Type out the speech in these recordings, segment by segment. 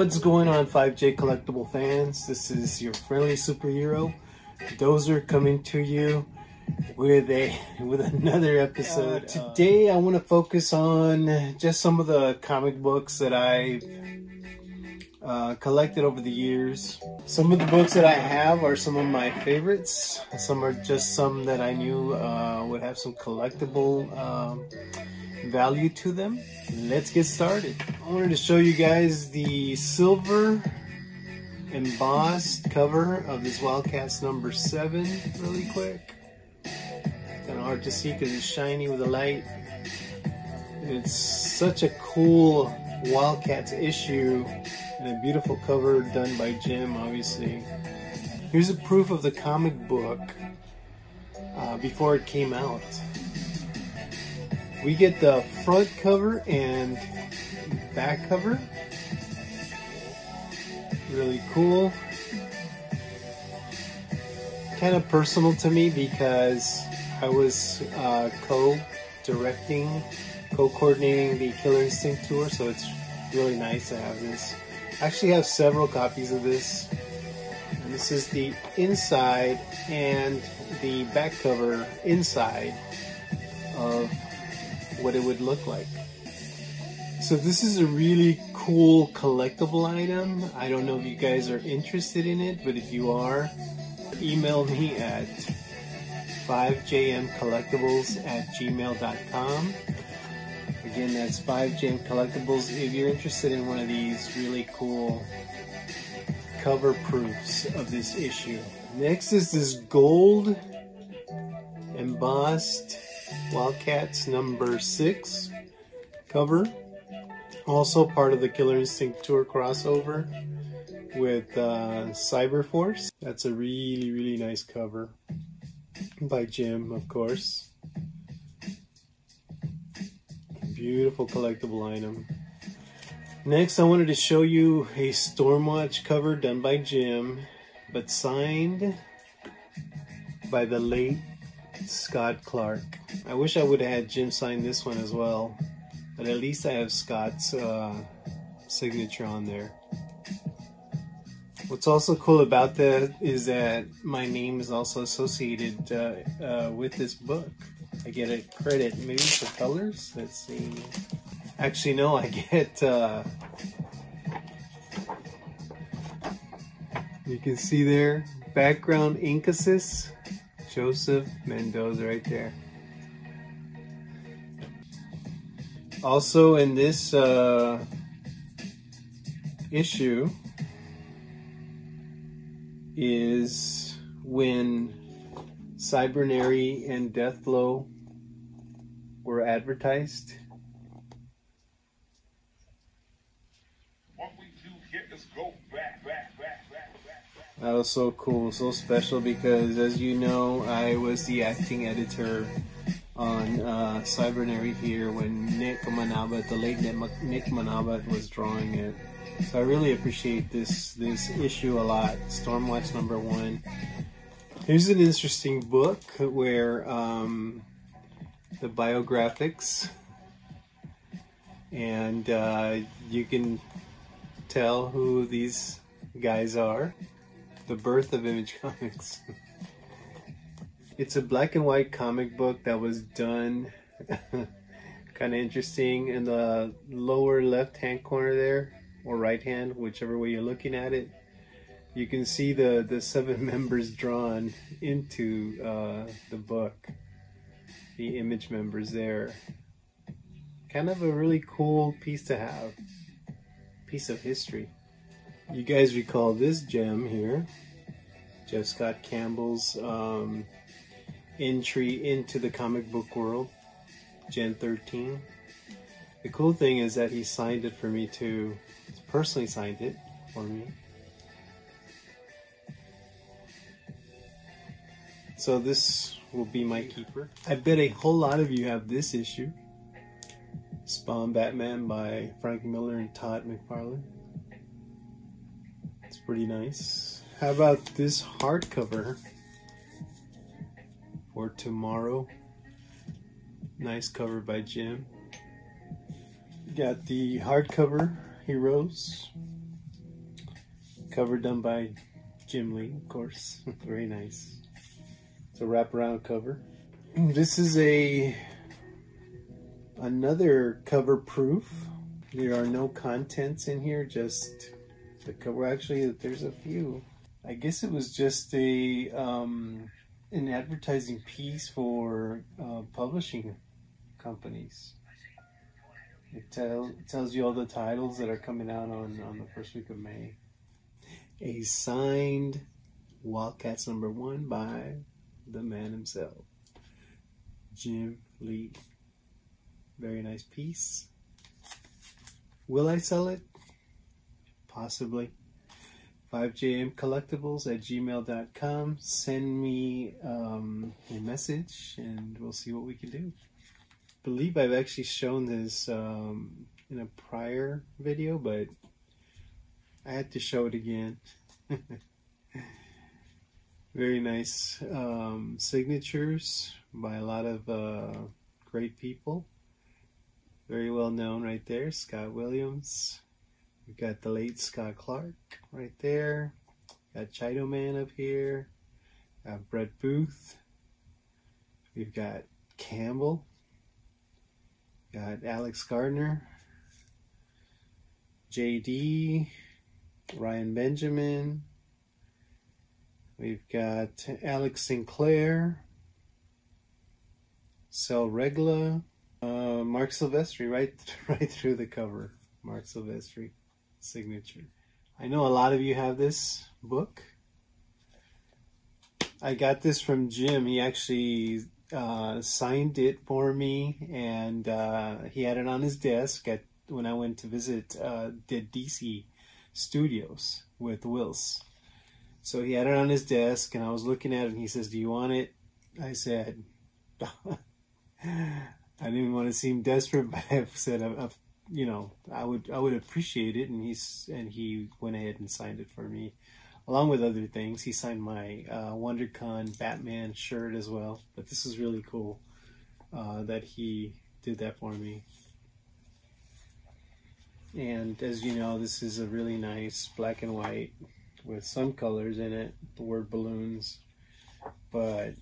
What's going on 5J Collectible fans? This is your friendly superhero, Dozer coming to you with a with another episode. Uh, today I want to focus on just some of the comic books that I've uh, collected over the years. Some of the books that I have are some of my favorites. Some are just some that I knew uh, would have some collectible um, value to them. Let's get started. I wanted to show you guys the silver embossed cover of this Wildcats number 7 really quick. Kind of hard to see because it's shiny with the light. It's such a cool Wildcats issue and a beautiful cover done by Jim obviously. Here's a proof of the comic book uh, before it came out we get the front cover and back cover. Really cool. Kind of personal to me because I was uh, co-directing, co-coordinating the Killer Instinct tour, so it's really nice to have this. I actually have several copies of this. And this is the inside and the back cover inside of what it would look like. So this is a really cool collectible item. I don't know if you guys are interested in it, but if you are, email me at 5jmcollectibles at gmail.com. Again, that's 5jmcollectibles if you're interested in one of these really cool cover proofs of this issue. Next is this gold embossed Wildcats number six cover. Also part of the Killer Instinct Tour crossover with uh, Cyberforce. That's a really, really nice cover by Jim, of course. Beautiful collectible item. Next, I wanted to show you a Stormwatch cover done by Jim, but signed by the late Scott Clark. I wish I would have had Jim sign this one as well, but at least I have Scott's uh, signature on there. What's also cool about that is that my name is also associated uh, uh, with this book. I get a credit maybe for colors. Let's see. Actually, no, I get. Uh, you can see there background Incasis Joseph Mendoza right there. Also in this uh, issue is when Cybernary and Deathblow were advertised. That was so cool, so special because as you know, I was the acting editor on uh, Cybernary here when Nick Manabat, the late Nick Manabat was drawing it. So I really appreciate this this issue a lot. Stormwatch number one. Here's an interesting book where um, the biographics and uh, you can tell who these guys are the birth of Image Comics. it's a black and white comic book that was done kind of interesting in the lower left hand corner there or right hand whichever way you're looking at it. You can see the the seven members drawn into uh, the book. The image members there. Kind of a really cool piece to have. Piece of history you guys recall this gem here, Jeff Scott Campbell's um, entry into the comic book world, Gen 13. The cool thing is that he signed it for me too. Personally signed it for me. So this will be my keeper. I bet a whole lot of you have this issue. Spawn Batman by Frank Miller and Todd McFarlane pretty nice. How about this hardcover for tomorrow? Nice cover by Jim. Got the hardcover Heroes Cover done by Jim Lee, of course. Very nice. It's a wraparound cover. This is a another cover proof. There are no contents in here, just the cover. Actually, there's a few. I guess it was just a um, an advertising piece for uh, publishing companies. It, tell, tells you all the titles that are coming out on, on the first week of May. A signed Wildcats number one by the man himself, Jim Lee. Very nice piece. Will I sell it? Possibly. 5JM collectibles at gmail.com. Send me um, a message and we'll see what we can do. believe I've actually shown this um, in a prior video, but I had to show it again. Very nice um, signatures by a lot of uh, great people. Very well known right there, Scott Williams. We've got the late Scott Clark right there. Got Chido Man up here. Got Brett Booth. We've got Campbell. Got Alex Garner. JD. Ryan Benjamin. We've got Alex Sinclair. Sal Regla. Uh, Marc Silvestri right right through the cover. Marc Silvestri signature. I know a lot of you have this book. I got this from Jim. He actually uh, signed it for me, and uh, he had it on his desk at when I went to visit uh, the DC studios with Wills. So he had it on his desk, and I was looking at it, and he says, "Do you want it?" I said, "I didn't want to seem desperate, but I said, I've, you know, I would I would appreciate it." And he's and he went ahead and signed it for me, along with other things. He signed my uh, WonderCon Batman shirt as well. But this is really cool uh, that he did that for me. And as you know, this is a really nice black and white with some colors in it, the word balloons. But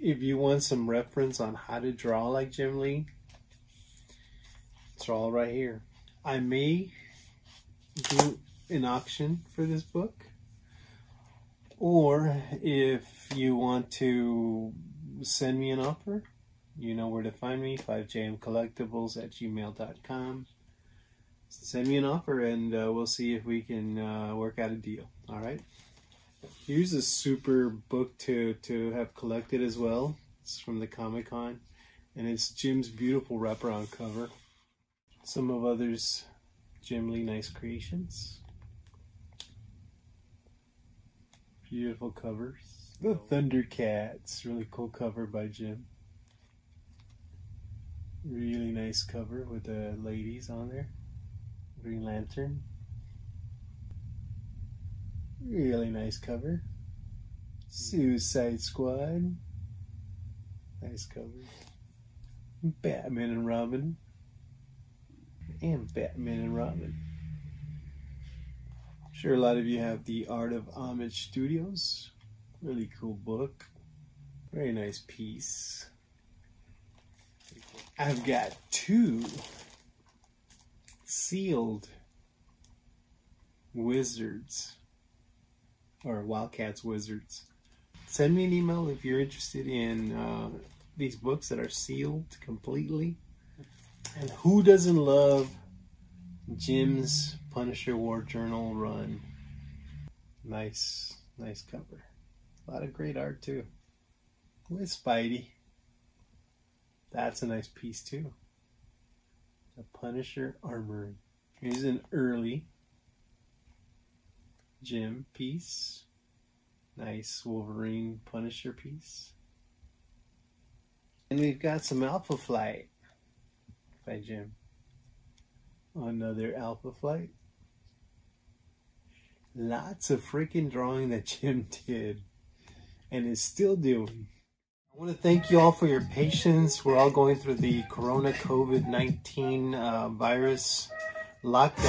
if you want some reference on how to draw like Jim Lee, it's all right here. I may do an auction for this book. Or if you want to send me an offer, you know where to find me, 5jmcollectibles at gmail.com. Send me an offer and uh, we'll see if we can uh, work out a deal. All right. Here's a super book to, to have collected as well. It's from the Comic Con. And it's Jim's beautiful wraparound cover. Some of others, Jim Lee Nice Creations. Beautiful covers. The Thundercats. Really cool cover by Jim. Really nice cover with the ladies on there. Green Lantern. Really nice cover. Suicide Squad. Nice cover. Batman and Robin. And Batman and Robin. I'm sure a lot of you have The Art of Homage Studios. Really cool book. Very nice piece. I've got two sealed wizards or Wildcats Wizards. Send me an email if you're interested in uh, these books that are sealed completely. And who doesn't love Jim's Punisher War Journal run? Nice, nice cover. A lot of great art too. With Spidey. That's a nice piece too. The Punisher Armory. Here's an early Jim piece. Nice Wolverine Punisher piece. And we've got some Alpha Flight by Jim another Alpha flight. Lots of freaking drawing that Jim did and is still doing. I want to thank you all for your patience. We're all going through the Corona COVID-19 uh, virus lockdown.